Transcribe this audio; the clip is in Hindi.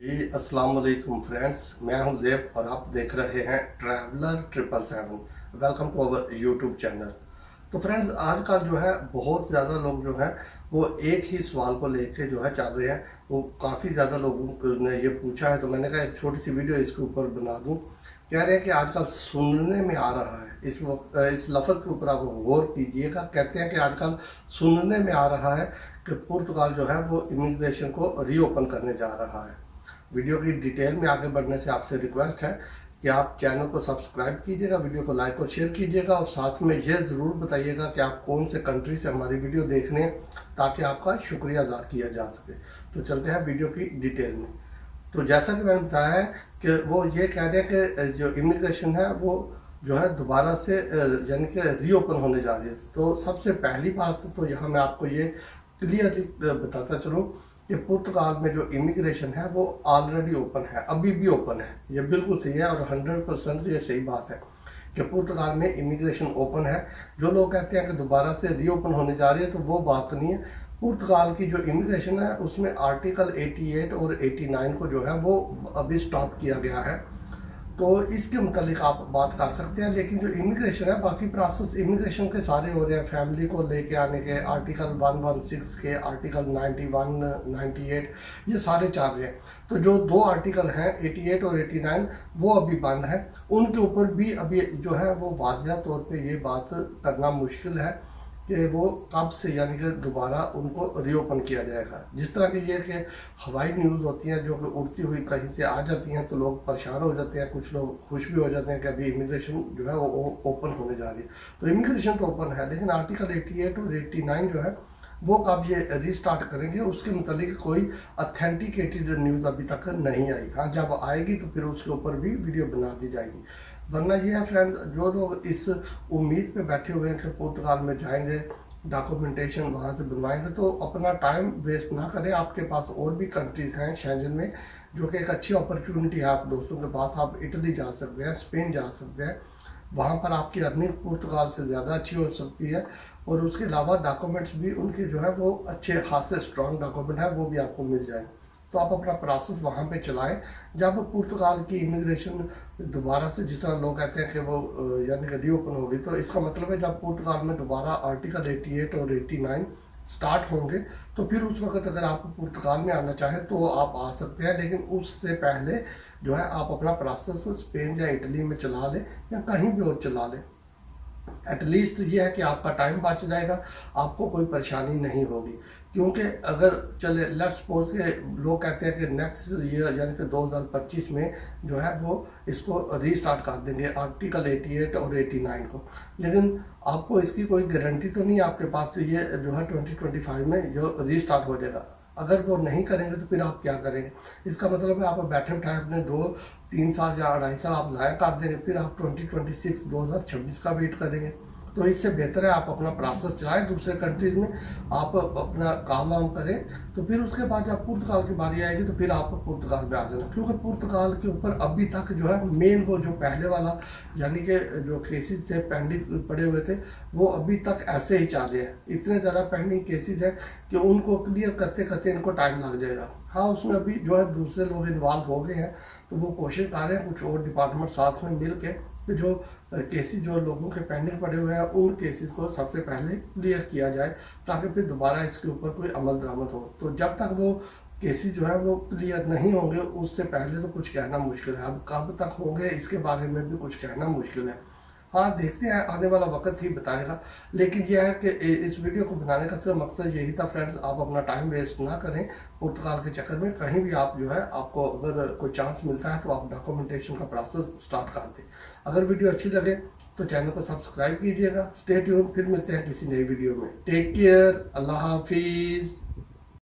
जी अस्सलाम वालेकुम फ्रेंड्स। मैं हूँ जेब और आप देख रहे हैं traveller triple seven. Welcome to our YouTube channel. तो फ्रेंड्स, आजकल जो है, बहुत ज़्यादा लोग जो है, वो एक ही सवाल को लेके जो है, चल रहे हैं। वो काफ़ी ज़्यादा लोगों ने ये पूछा है तो मैंने कहा, एक छोटी सी वीडियो इसके ऊपर बना दूँ। कह रहे हैं कि आजकल सुनने में आ रहा है। इस इस लफ्ज़ के ऊपर आप गौर कीजिएगा। कहते हैं कि आजकल सुनने में आ रहा है कि पुर्तगाल जो है, वो इमिग्रेशन को रीओपन करने जा रहा है। वीडियो की डिटेल में आगे बढ़ने से आपसे रिक्वेस्ट है कि आप चैनल को सब्सक्राइब कीजिएगा, वीडियो को लाइक और शेयर कीजिएगा और साथ में यह ज़रूर बताइएगा कि आप कौन से कंट्री से हमारी वीडियो देख रहे हैं ताकि आपका शुक्रिया अदा किया जा सके। तो चलते हैं वीडियो की डिटेल में। तो जैसा कि मैंने बताया है कि वो ये कह रहे हैं कि जो इमिग्रेशन है, वो जो है दोबारा से यानी कि रीओपन होने जा रही है। तो सबसे पहली बात तो यहाँ मैं आपको ये क्लियरली बताता चलूँ कि पुर्तगाल में जो इमिग्रेशन है, वो ऑलरेडी ओपन है, अभी भी ओपन है। ये बिल्कुल सही है और हंड्रेड परसेंट ये सही बात है कि पुर्तगाल में इमिग्रेशन ओपन है। जो लोग कहते हैं कि दोबारा से रीओपन होने जा रही है तो वो बात नहीं है। पुर्तगाल की जो इमिग्रेशन है, उसमें आर्टिकल 88 और 89 को जो है, वो अभी स्टॉप किया गया है। तो इसके मतलब आप बात कर सकते हैं, लेकिन जो इमिग्रेशन है, बाकी प्रोसेस इमिग्रेशन के सारे हो रहे हैं। फैमिली को लेके आने के आर्टिकल 116 के आर्टिकल 91 98 ये सारे चल रहे हैं। तो जो दो आर्टिकल हैं 88 और 89 वो अभी बंद हैं। उनके ऊपर भी अभी जो है, वो वाजिया तौर पे ये बात करना मुश्किल है। कि वो कब से यानी कि दोबारा उनको रीओपन किया जाएगा। जिस तरह की ये कि हवाई न्यूज़ होती हैं, जो कि उड़ती हुई कहीं से आ जाती हैं तो लोग परेशान हो जाते हैं, कुछ लोग खुश भी हो जाते हैं कि अभी इमिग्रेशन जो है वो ओपन होने जा रही है। तो इमिग्रेशन तो ओपन है, लेकिन आर्टिकल एटी और एट्टी नाइन जो है, वो कब ये रिस्टार्ट करेंगे, उसके मतलब कोई अथेंटिकेटेड न्यूज़ अभी तक नहीं आई। हाँ जब आएगी तो फिर उसके ऊपर भी वीडियो बना दी जाएगी। वरना ये है फ्रेंड्स जो लोग इस उम्मीद पे बैठे हुए हैं कि पुर्तगाल में जाएँगे डॉक्यूमेंटेशन वहाँ से बनवाएँगे तो अपना टाइम वेस्ट ना करें। आपके पास और भी कंट्रीज़ हैं शेंजन में, जो कि एक अच्छी अपॉर्चुनिटी है आप दोस्तों के पास। आप इटली जा सकते हैं स्पेन जा सकते हैं। वहाँ पर आपकी अर्निंग पुर्तगाल से ज़्यादा अच्छी हो सकती है। और उसके अलावा डॉक्यूमेंट्स भी, उनके जो है वो अच्छे खासे स्ट्रॉन्ग डॉक्यूमेंट हैं, वो भी आपको मिल जाए तो आप अपना प्रोसेस वहाँ पे चलाएँ, जब पुर्तगाल की इमिग्रेशन दोबारा से जिस तरह लोग कहते हैं कि वो यानी कि रीओपन होगी तो इसका मतलब है जब पुर्तगाल में दोबारा आर्टिकल 88 और 89 स्टार्ट होंगे तो फिर उस वक्त अगर आप पुर्तगाल में आना चाहें तो आप आ सकते हैं, लेकिन उससे पहले जो है आप अपना प्रोसेस स्पेन या इटली में चला लें या कहीं भी और चला लें। एटलीस्ट ये है कि आपका टाइम बच जाएगा, आपको कोई परेशानी नहीं होगी। क्योंकि अगर चले लेट्स सपोज़ के लोग कहते हैं कि नेक्स्ट ईयर यानी कि 2025 में जो है वो इसको रीस्टार्ट कर देंगे आर्टिकल 88 और 89 को। लेकिन आपको इसकी कोई गारंटी तो नहीं है आपके पास तो ये जो है 2025 में जो रीस्टार्ट हो जाएगा। अगर वो नहीं करेंगे तो फिर आप क्या करेंगे? इसका मतलब है आप बैठे बैठाए अपने दो, तीन साल या अढ़ाई साल आप ज़ाया कर देंगे फिर आप ट्वेंटी ट्वेंटी सिक्स दो हज़ार छब्बीस का वेट करेंगे। तो इससे बेहतर है आप अपना प्रोसेस चलाएँ, दूसरे कंट्रीज़ में आप अपना काम वाम करें तो फिर उसके बाद जब पुर्तगाल की बारी आएगी तो फिर आप पुर्तगाल में आ जाना। क्योंकि पुर्तगाल के ऊपर अभी तक जो है मेन वो जो पहले वाला, यानी कि जो केसेस थे पेंडिंग पड़े हुए थे, वो अभी तक ऐसे ही चल हैं। इतने ज़्यादा पेंडिंग केसेज हैं कि उनको क्लियर करते करते इनको टाइम लग जाएगा। हाँ उसमें अभी जो है, दूसरे लोग इन्वॉल्व हो गए हैं तो वो कोशिश कर रहे हैं कुछ और डिपार्टमेंट साथ में मिल के जो केसेस जो लोगों के पेंडिंग पड़े हुए हैं, उन केसेस को सबसे पहले क्लियर किया जाए, ताकि फिर दोबारा इसके ऊपर कोई अमल दरामद हो। तो जब तक वो केसेस जो है, वो क्लियर नहीं होंगे, उससे पहले तो कुछ कहना मुश्किल है। अब कब तक होंगे, इसके बारे में भी कुछ कहना मुश्किल है। हाँ देखते हैं, आने वाला वक्त ही बताएगा। लेकिन यह है कि इस वीडियो को बनाने का सिर्फ़ मकसद यही था फ्रेंड्स आप अपना टाइम वेस्ट ना करें। पुर्तगाल के चक्कर में कहीं भी आप जो है, आपको अगर कोई चांस मिलता है तो आप डॉक्यूमेंटेशन का प्रोसेस स्टार्ट कर दें। अगर वीडियो अच्छी लगे तो चैनल को सब्सक्राइब कीजिएगा। स्टे फिर मिलते हैं किसी नई वीडियो में। टेक केयर अल्लाह हाफिज़।